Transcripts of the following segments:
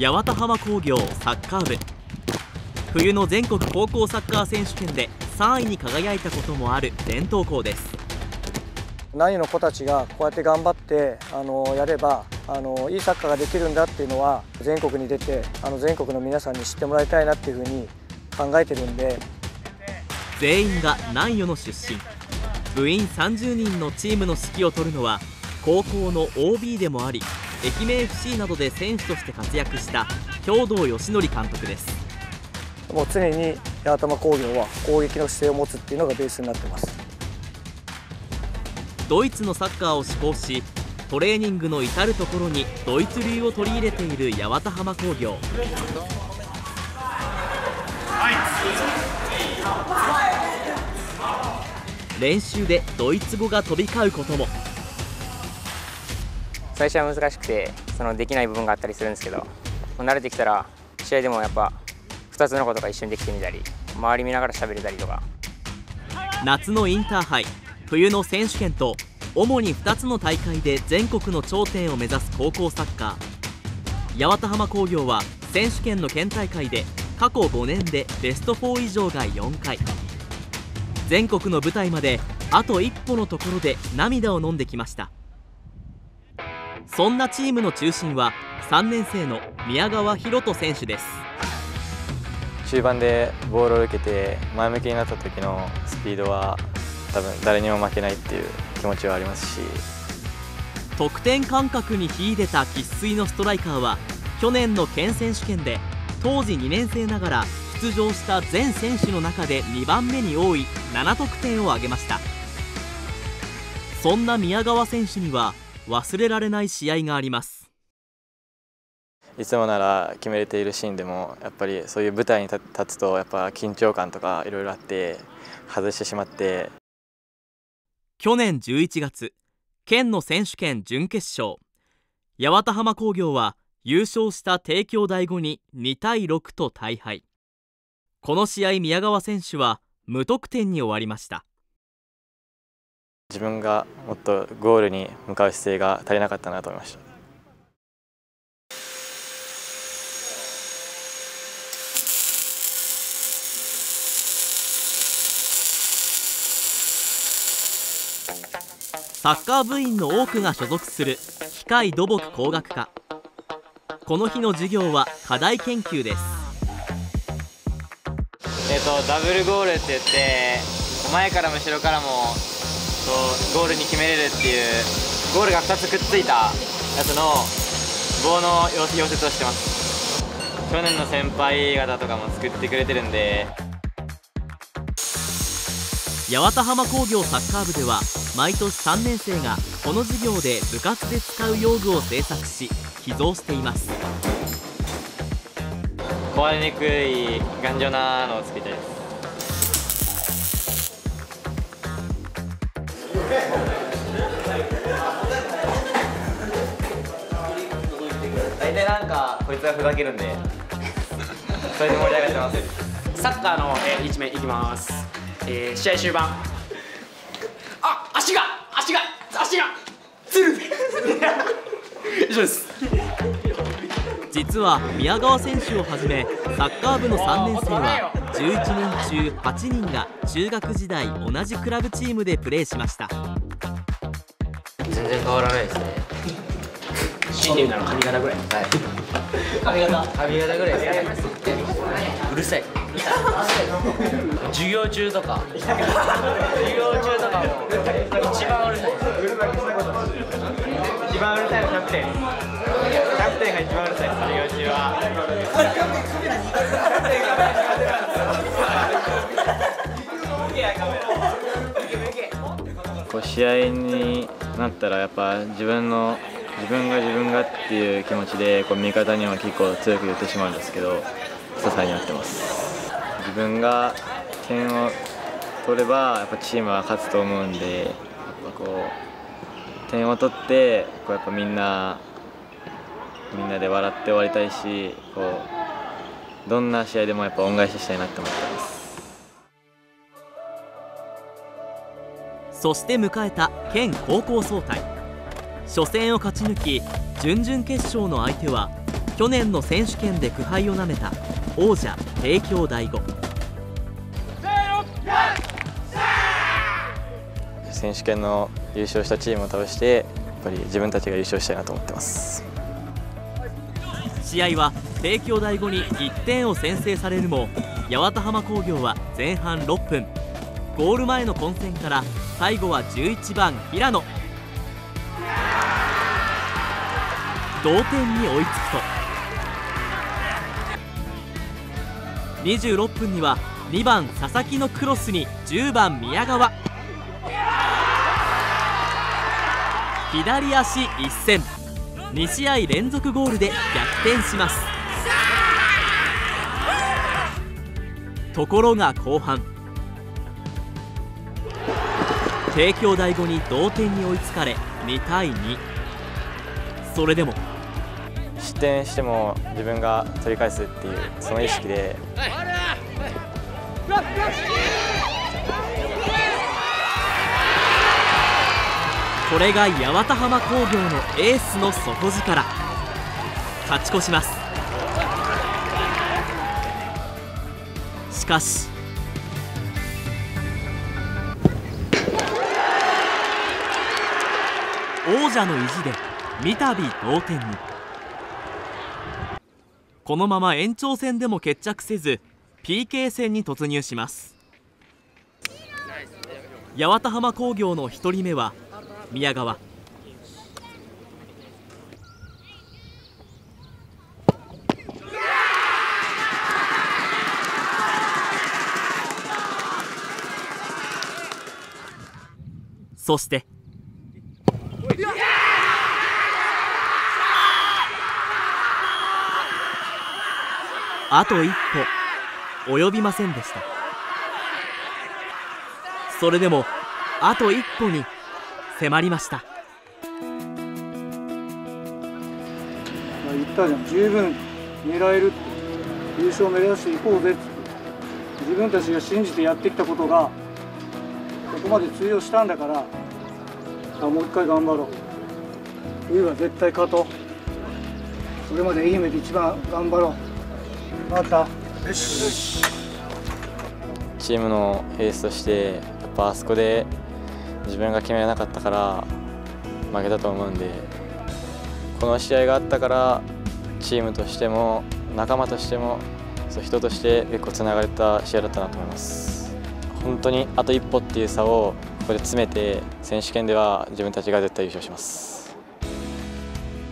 八幡浜工業サッカー部。冬の全国高校サッカー選手権で3位に輝いたこともある伝統校です。何の子たちがこうやって頑張ってあのやればあのいいサッカーができるんだっていうのは全国に出てあの全国の皆さんに知ってもらいたいなっていうふうに考えてるんで。全員が南予の出身。部員30人のチームの指揮を執るのは高校の OB でもあり愛媛 FC などで選手として活躍した兵藤義則監督です。もう常に八幡工業は攻撃の姿勢を持つっていうのがベースになってます。ドイツのサッカーを志向しトレーニングの至る所にドイツ流を取り入れている八幡浜工業。練習でドイツ語が飛び交うことも最初は難しくてそのできない部分があったりするんですけど慣れてきたら試合でもやっぱ2つのことが一緒にできてみたり周り見ながら喋れたりとか。夏のインターハイ冬の選手権と主に2つの大会で全国の頂点を目指す高校サッカー。八幡浜工業は選手権の県大会で過去5年でベスト4以上が4回。全国の舞台まであと一歩のところで涙を飲んできました。そんなチームの中心は3年生の宮川博人選手です。中盤でボールを受けて前向きになった時のスピードは多分誰にも負けないっていう気持ちはありますし。得点感覚に秀でた生粋のストライカーは去年の県選手権で当時2年生ながら出場した全選手の中で2番目に多い7得点を挙げました。そんな宮川選手には忘れられない試合があります。いつもなら決めれているシーンでもやっぱりそういう舞台に立つとやっぱ緊張感とかいろいろあって外してしまって。去年11月県の選手権準決勝。八幡浜工業は優勝した帝京第五に2対6と大敗。この試合宮川選手は無得点に終わりました自分がもっとゴールに向かう姿勢が足りなかったなと思いました。サッカー部員の多くが所属する機械土木工学科。この日の授業は課題研究です。えっとダブルゴールって言って前からも後ろからもゴールに決めれるっていうゴールが2つくっついたやつの棒の溶接をしてます。去年の先輩方とかも作ってくれてるんで。八幡浜工業サッカー部では毎年3年生がこの授業で部活で使う用具を製作し寄贈しています。壊れにくい頑丈なのを作りたいです大体なんかこいつがふざけるんでそれで盛り上がってます。サッカーの、えー、一面いきます、えー、試合終盤。あ足が足が足がつる以上です。実は宮川選手をはじめサッカー部の3年生は11人中8人が中学時代同じクラブチームでプレーしました。全然変わらないですね。強いて言うなら髪型ぐらいはい髪型髪型ぐらいですね。うるさい。授業中とか。授業中とかも一番うるさい。一番うるさいのキャプテン。キャプテンが一番うるさいです授業中はこう試合になったらやっぱ自分の自分が自分がっていう気持ちでこう味方にも結構強く言ってしまうんですけど支えになってます。自分が点を取ればやっぱチームは勝つと思うんでやっぱこう点を取ってこうやっぱみんなみんなで笑って終わりたいしこうどんな試合でもやっぱ恩返ししたいなって思ってます。そして迎えた県高校総体。初戦を勝ち抜き準々決勝の相手は去年の選手権で苦杯をなめた王者帝京第五。選手権の優勝したチームを倒してやっぱり自分たちが優勝したいなと思ってます。試合は帝京第五に1点を先制されるも八幡浜工業は前半6分。ゴール前の混戦から最後は11番平野。同点に追いつくと。26分には2番佐々木のクロスに10番宮川。左足一閃。2試合連続ゴールで逆転します。ところが後半。帝京第五に同点に追いつかれ2対2それでも。失点しても自分が取り返すっていうその意識で。これが八幡浜工業のエースの底力。勝ち越します。しかし王者の意地で三度同点に。このまま延長戦でも決着せず PK 戦に突入します。八幡浜工業の1人目は宮川。そしてあと一歩。及びませんでした。それでもあと一歩に迫りました。言ったじゃん十分狙える優勝を目指していこうぜって。自分たちが信じてやってきたことがここまで通用したんだからあもう一回頑張ろう。冬は絶対勝とう。それまで愛媛で一番頑張ろう。分かった。よし。チームのエースとしてやっぱあそこで自分が決められなかったから負けたと思うんでこの試合があったからチームとしても仲間としてもそう人として結構つながれた試合だったなと思います。本当にあと一歩っていう差をここで詰めて選手権では自分たちが絶対優勝します。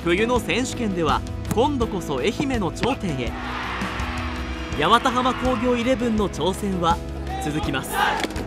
冬の選手権では今度こそ愛媛の頂点へ八幡浜工業イレブンの挑戦は続きます。